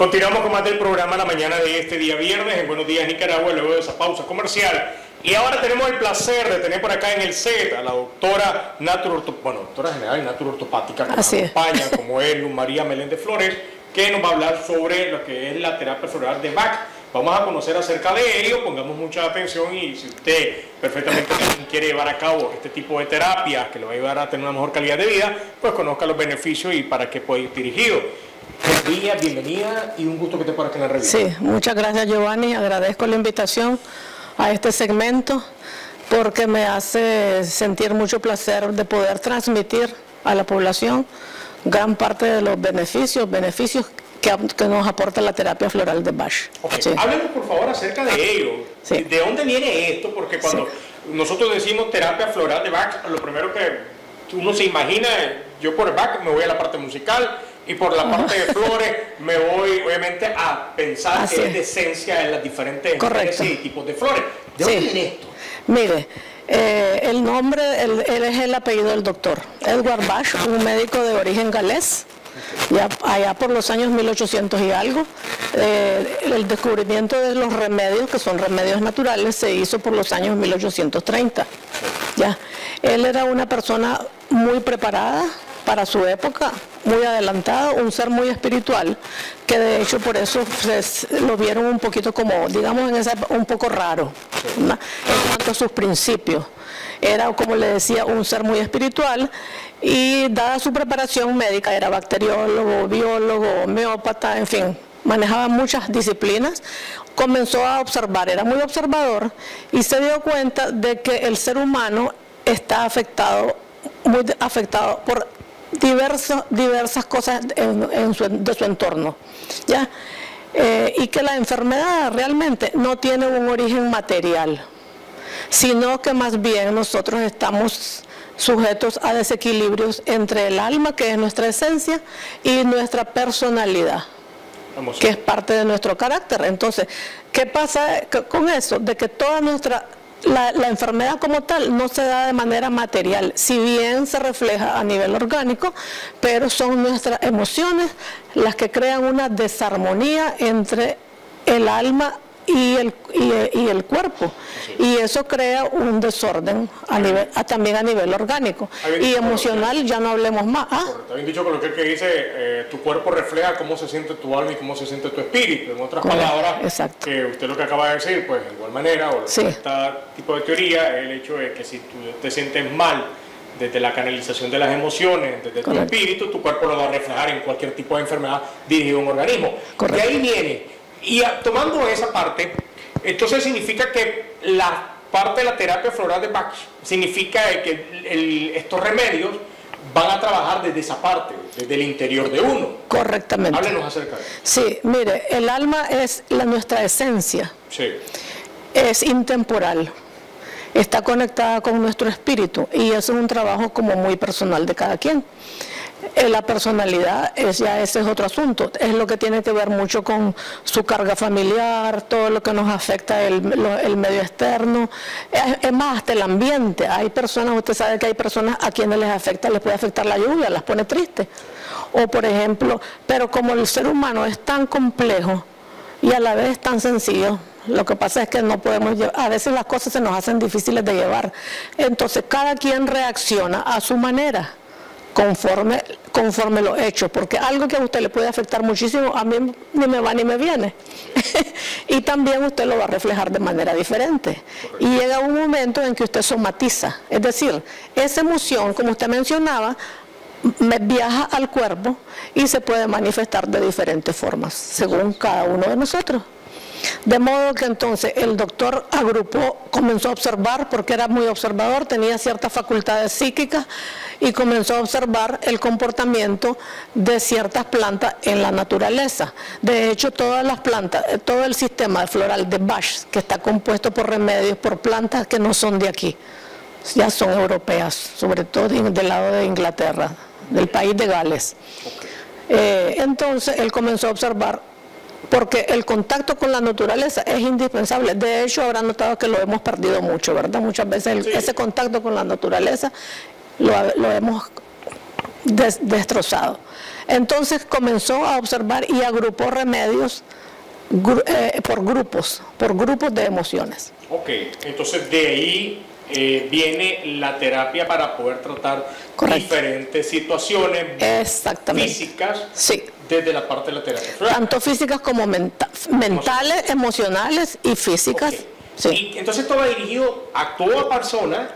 Continuamos con más del programa la mañana de este día viernes en Buenos Días Nicaragua, luego de esa pausa comercial. Y ahora tenemos el placer de tener por acá en el set a la doctora Naturo, bueno, doctora general Naturo Ortopática que nos acompaña, como es Luz María Meléndez Flores, que nos va a hablar sobre lo que es la terapia floral de Bach. Vamos a conocer acerca de ello, pongamos mucha atención y si usted perfectamente quiere llevar a cabo este tipo de terapias que le va a ayudar a tener una mejor calidad de vida, pues conozca los beneficios y para qué puede ir dirigido. Buen día, bienvenida y un gusto que te aquí en la revista. Sí, muchas gracias Giovanni, agradezco la invitación a este segmento porque me hace sentir mucho placer de poder transmitir a la población gran parte de los beneficios, beneficios que, nos aporta la terapia floral de Bach. Okay. Háblenos por favor acerca de ello. ¿De dónde viene esto? Porque cuando nosotros decimos terapia floral de Bach, lo primero que uno se imagina, yo por Bach me voy a la parte musical y por la parte de flores me voy obviamente a pensar que es de esencia en las diferentes especies y tipos de flores. ¿De dónde esto? Mire, eh, el nombre, él es el apellido del doctor. Edward Bach, un médico de origen galés, ya allá por los años 1800 y algo, eh, el descubrimiento de los remedios, que son remedios naturales, se hizo por los años 1830. Ya. Él era una persona muy preparada para su época, muy adelantado, un ser muy espiritual, que de hecho por eso lo vieron un poquito como, digamos, en esa, un poco raro, en cuanto a sus principios. Era, como le decía, un ser muy espiritual y dada su preparación médica, era bacteriólogo, biólogo, homeópata, en fin, manejaba muchas disciplinas, comenzó a observar, era muy observador y se dio cuenta de que el ser humano está afectado, muy afectado por diversas diversas cosas de su entorno. ¿ya? Eh, y que la enfermedad realmente no tiene un origen material, sino que más bien nosotros estamos sujetos a desequilibrios entre el alma, que es nuestra esencia, y nuestra personalidad, que es parte de nuestro carácter. Entonces, ¿qué pasa con eso? De que toda nuestra la, enfermedad como tal no se da de manera material, si bien se refleja a nivel orgánico, pero son nuestras emociones las que crean una desarmonía entre el alma y el, y, el cuerpo. Y eso crea un desorden a nivel, también a nivel orgánico. Y emocional ya no hablemos más. ¿Ah? Está dicho con lo que, dice, eh, tu cuerpo refleja cómo se siente tu alma y cómo se siente tu espíritu. En otras palabras, que usted lo que acaba de decir, pues de igual manera, o este tipo de teoría, el hecho de que si tú te sientes mal, desde la canalización de las emociones, desde tu espíritu, tu cuerpo lo va a reflejar en cualquier tipo de enfermedad dirigido a un organismo. De ahí viene y tomando esa parte, entonces significa que la parte de la terapia floral de Bach significa que estos remedios van a trabajar desde esa parte, desde el interior de uno. Correctamente. Háblenos acerca de eso. Sí, mire, el alma es la, nuestra esencia. Sí. Es intemporal. Está conectada con nuestro espíritu y eso es un trabajo como muy personal de cada quien. Eh, la personalidad es ya ese es otro asunto, es lo que tiene que ver mucho con su carga familiar, todo lo que nos afecta el, medio externo, es, más hasta el ambiente, hay personas, usted sabe que hay personas a quienes les afecta, les puede afectar la lluvia, las pone tristes, o por ejemplo, pero como el ser humano es tan complejo y a la vez tan sencillo, lo que pasa es que no podemos llevar, a veces las cosas se nos hacen difíciles de llevar, entonces cada quien reacciona a su manera conforme, conforme lo hecho, porque algo que a usted le puede afectar muchísimo, a mí ni me va ni me viene. y también usted lo va a reflejar de manera diferente. Y llega un momento en que usted somatiza, es decir, esa emoción, como usted mencionaba, me viaja al cuerpo y se puede manifestar de diferentes formas, según cada uno de nosotros. De modo que entonces el doctor agrupó, comenzó a observar, porque era muy observador, tenía ciertas facultades psíquicas, y comenzó a observar el comportamiento de ciertas plantas en la naturaleza. De hecho, todas las plantas, eh, todo el sistema floral de Bach, que está compuesto por remedios, por plantas que no son de aquí, ya son europeas, sobre todo del lado de Inglaterra, del país de Gales. Eh, entonces él comenzó a observar porque el contacto con la naturaleza es indispensable. De hecho, habrá notado que lo hemos perdido mucho, ¿verdad? Muchas veces ese contacto con la naturaleza lo, hemos destrozado. Entonces comenzó a observar y agrupó remedios eh, por grupos, por grupos de emociones. Ok, entonces de ahí eh, viene la terapia para poder tratar diferentes situaciones físicas sí. Desde la parte de la terapia. Tanto físicas como mentales, emocionales y físicas. Sí. Y entonces esto va dirigido a toda persona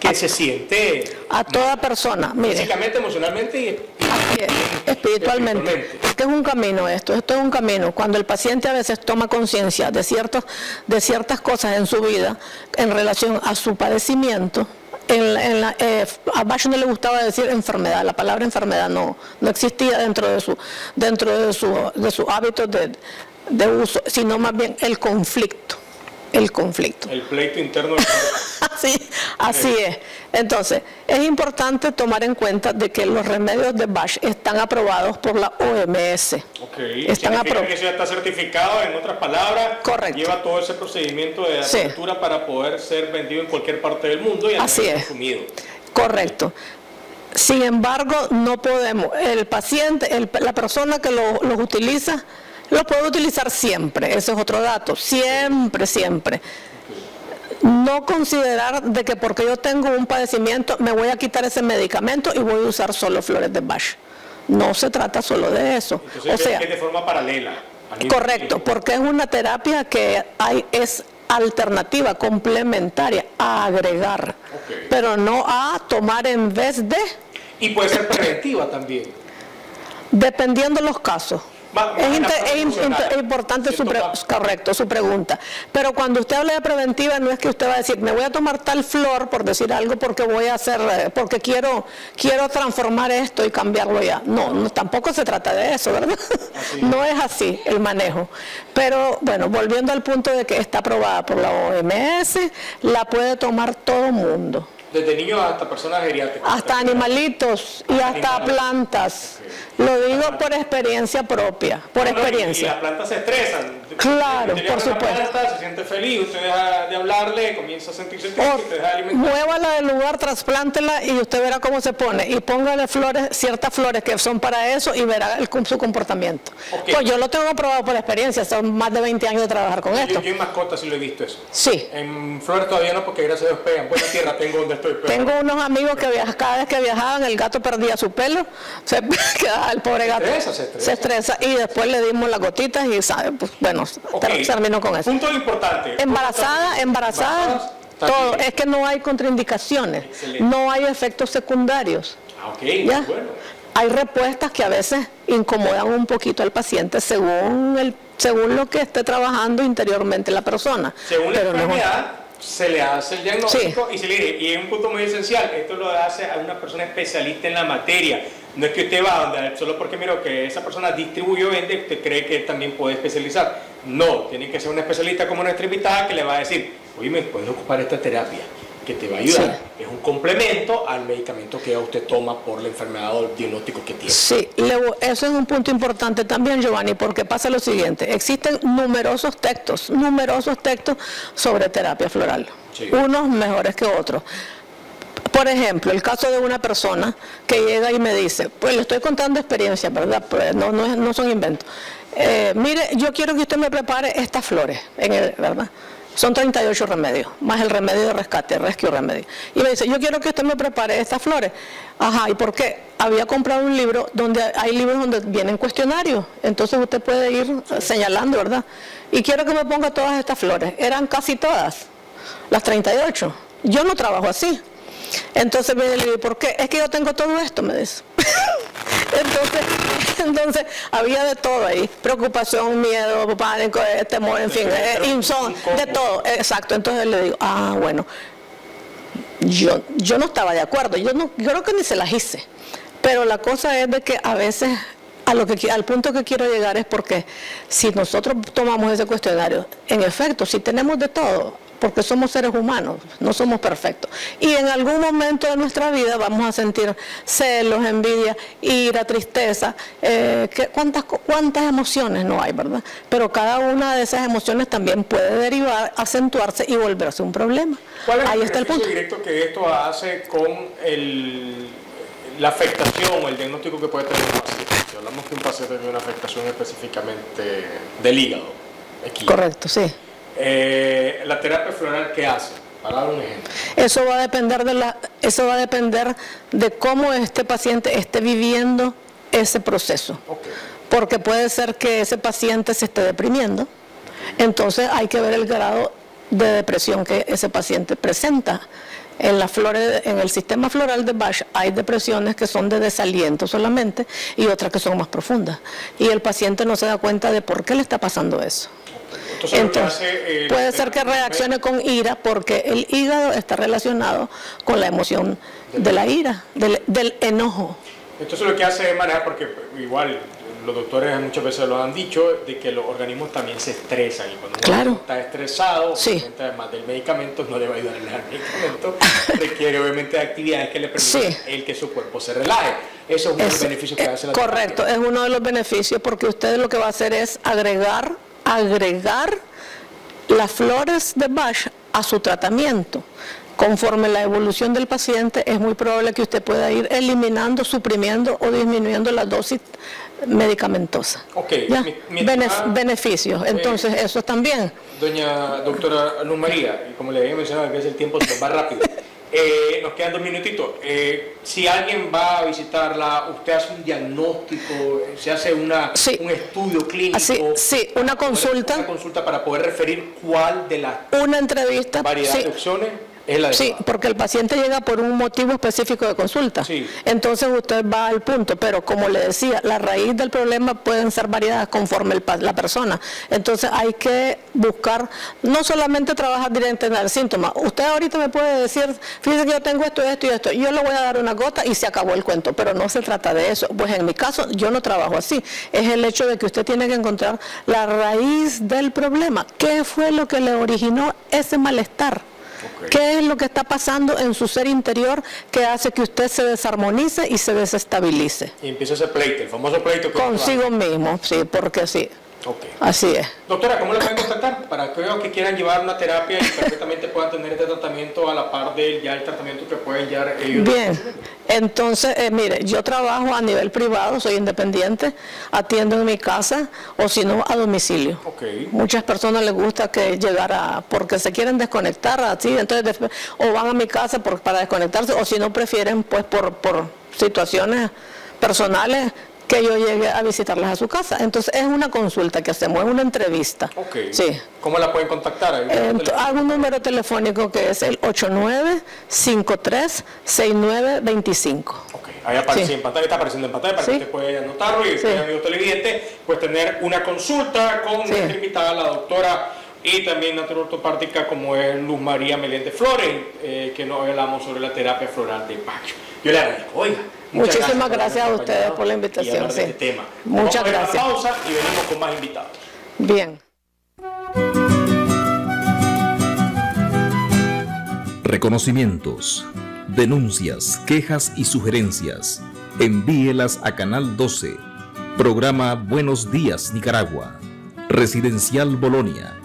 que se siente a toda persona, mire, físicamente, emocionalmente y espiritualmente. Es que es un camino esto, esto es un camino. Cuando el paciente a veces toma conciencia de ciertos, de ciertas cosas en su vida en relación a su padecimiento, en la, eh, a Bach no le gustaba decir enfermedad, la palabra enfermedad no, no existía dentro de su, dentro de su, de sus hábitos de, de uso, sino más bien el conflicto el conflicto. El pleito interno. así, así es. Entonces, es importante tomar en cuenta de que los remedios de Bach están aprobados por la OMS. Ok. Están aprobados. que eso ya está certificado, en otras palabras, Correcto. lleva todo ese procedimiento de apertura para poder ser vendido en cualquier parte del mundo y así es. consumido. Correcto. Sin embargo, no podemos, el paciente, la persona que los utiliza, lo puedo utilizar siempre, ese es otro dato, siempre, siempre. No considerar de que porque yo tengo un padecimiento me voy a quitar ese medicamento y voy a usar solo flores de Bach. No se trata solo de eso. o sea, es de forma paralela. Correcto, porque es una terapia que hay, es alternativa, complementaria, a agregar, pero no a tomar en vez de... Y puede ser preventiva también. Dependiendo de los casos es, importante su, correcto, su pregunta. Pero cuando usted habla de preventiva, no es que usted va a decir, me voy a tomar tal flor, por decir algo, porque voy a hacer, eh, porque quiero, quiero transformar esto y cambiarlo ya. No, no tampoco se trata de eso, ¿verdad? no es así el manejo. Pero bueno, volviendo al punto de que está aprobada por la OMS, la puede tomar todo mundo. Desde niños hasta personas geriátricas. Hasta animalitos y hasta plantas. Lo digo por experiencia propia, por experiencia. Y, las plantas se estresan. Claro, por supuesto. se siente feliz, usted deja de hablarle, comienza a sentirse triste, usted deja de alimentar. Muévala del lugar, trasplántela y usted verá cómo se pone. Y póngale flores, ciertas flores que son para eso y verá el, su comportamiento. Pues yo lo tengo probado por experiencia, son más de 20 años de trabajar con esto. Yo en mascotas sí lo he visto eso. Sí. En flores todavía no, porque gracias a Dios pegan. Buena tierra tengo donde. Tengo unos amigos que cada vez que viajaban el gato perdía su pelo, se quedaba el pobre gato. Se estresa, y después le dimos las gotitas y sabe, pues bueno, terminó con eso. Punto importante. Embarazada, embarazada, todo. Es que no hay contraindicaciones, no hay efectos secundarios. Ah, ¿Ya? Hay respuestas que a veces incomodan un poquito al paciente según el según lo que esté trabajando interiormente la persona. Según la enfermedad, se le hace el diagnóstico y se le dice, y es un punto muy esencial, esto lo hace a una persona especialista en la materia. No es que usted va a donde, solo porque miro que esa persona distribuye o vende, usted cree que también puede especializar. No, tiene que ser un especialista como nuestra invitada que le va a decir, oye, me puedes ocupar esta terapia que te va a ayudar. Es un complemento al medicamento que usted toma por la enfermedad o el diagnóstico que tiene. Sí, eso es un punto importante también, Giovanni, porque pasa lo siguiente. Existen numerosos textos, numerosos textos sobre terapia floral. Unos mejores que otros. Por ejemplo, el caso de una persona que llega y me dice, pues le estoy contando experiencias, ¿verdad? Pues no, no, son inventos. Eh, mire, yo quiero que usted me prepare estas flores, en el, ¿verdad? Son 38 remedios, más el remedio de rescate, rescue remedio. Y me dice, yo quiero que usted me prepare estas flores. Ajá, ¿y por qué? Había comprado un libro donde hay libros donde vienen cuestionarios. Entonces usted puede ir señalando, ¿verdad? Y quiero que me ponga todas estas flores. Eran casi todas, las 38. Yo no trabajo así. Entonces me dice, ¿por qué? Es que yo tengo todo esto, me dice. entonces, entonces, había de todo ahí, preocupación, miedo, pánico, eh, temor, en fin, eh, insón, de todo, exacto. Entonces le digo, ah, bueno, yo, yo no estaba de acuerdo, yo, no, yo creo que ni se las hice, pero la cosa es de que a veces a lo que, al punto que quiero llegar es porque si nosotros tomamos ese cuestionario, en efecto, si tenemos de todo, porque somos seres humanos, no somos perfectos. Y en algún momento de nuestra vida vamos a sentir celos, envidia, ira, tristeza, eh, ¿cuántas, cuántas emociones no hay, ¿verdad? Pero cada una de esas emociones también puede derivar, acentuarse y volverse un problema. ¿Cuál es Ahí el está el punto. directo que esto hace con el la afectación o el diagnóstico que puede tener un paciente. Si hablamos que un paciente tiene una afectación específicamente del hígado. Correcto, sí. Eh, la terapia floral, ¿qué hace? Para dar un ejemplo. Eso va a depender de la, eso va a depender de cómo este paciente esté viviendo ese proceso. Porque puede ser que ese paciente se esté deprimiendo. Entonces hay que ver el grado de depresión que ese paciente presenta. En, la en el sistema floral de Bach hay depresiones que son de desaliento solamente y otras que son más profundas. Y el paciente no se da cuenta de por qué le está pasando eso. Entonces, puede ser que reaccione con ira porque el hígado está relacionado con la emoción de la ira, del, del enojo. Entonces lo que hace es manejar, porque igual los doctores muchas veces lo han dicho, de que los organismos también se estresan y cuando uno está estresado, además del medicamento, no debe ayudar el medicamento, requiere obviamente actividades que le permitan el que su cuerpo se relaje. Eso es uno de los beneficios que hace la Correcto, es uno de los beneficios porque usted lo que va a hacer es agregar, agregar las flores de Bach a su tratamiento. Conforme la evolución del paciente, es muy probable que usted pueda ir eliminando, suprimiendo o disminuyendo la dosis medicamentosa. Ok. beneficios. Entonces, eh, eso también. Doña doctora Luz María, como le había mencionado, a veces el tiempo se va rápido. Eh, nos quedan dos minutitos. Eh, si alguien va a visitarla, usted hace un diagnóstico, se hace una, un estudio clínico. sí, una consulta. Una consulta para poder referir cuál de las una entrevista, variedad de opciones sí, porque el paciente llega por un motivo específico de consulta. Entonces usted va al punto, pero como le decía, la raíz del problema pueden ser variadas conforme la persona. Entonces hay que buscar, no solamente trabajar directamente en el síntoma. Usted ahorita me puede decir, fíjese que yo tengo esto, esto y esto. Yo le voy a dar una gota y se acabó el cuento, pero no se trata de eso. Pues en mi caso yo no trabajo así. Es el hecho de que usted tiene que encontrar la raíz del problema. ¿Qué fue lo que le originó ese malestar? ¿Qué es lo que está pasando en su ser interior que hace que usted se desarmonice y se desestabilice? Y empieza ese pleito, el famoso pleito. Consigo mismo, sí, porque sí. Así es. Doctora, ¿cómo le pueden contactar? Para aquellos que quieran llevar una terapia y perfectamente puedan tener este tratamiento a la par del ya el tratamiento que pueden llevar ellos. Bien, entonces, eh, mire, yo trabajo a nivel privado, soy independiente, atiendo en mi casa o si no a domicilio. Muchas personas les gusta que llegara porque se quieren desconectar así, entonces o van a mi casa por, para desconectarse o si no prefieren pues por, por situaciones personales que yo llegue a visitarles a su casa. Entonces es una consulta que hacemos, es una entrevista. Sí. ¿Cómo la pueden contactar? Eh, hago un número telefónico que es el 89536925. Ok, ahí aparece en pantalla, está apareciendo en pantalla para que usted pueda anotarlo y sí. amigo televidente, pues tener una consulta con nuestra invitada, la doctora y también ortopática como es Luz María Meliente Flores, eh, que nos hablamos sobre la terapia floral de Pacho. Yo le agradezco, oiga. Muchísimas gracias, a ustedes por la invitación. Este tema. Muchas gracias. A pausa y venimos con más invitados. Bien. Reconocimientos, denuncias, quejas y sugerencias. Envíelas a Canal 12. Programa Buenos Días Nicaragua. Residencial Bolonia.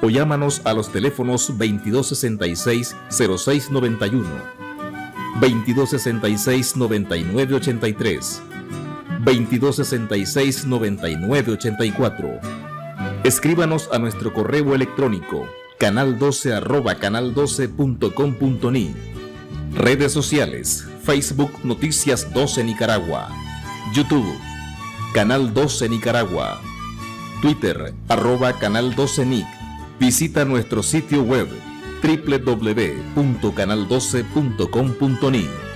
O llámanos a los teléfonos 2266-0691 2266-9983, 2266-9984. Escríbanos a nuestro correo electrónico canal12 arroba canal12.com.ni. Redes sociales, Facebook Noticias 12 Nicaragua, YouTube, Canal 12 Nicaragua, Twitter arroba canal 12 Nic. Visita nuestro sitio web www.canal12.com.ni